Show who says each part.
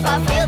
Speaker 1: if I feel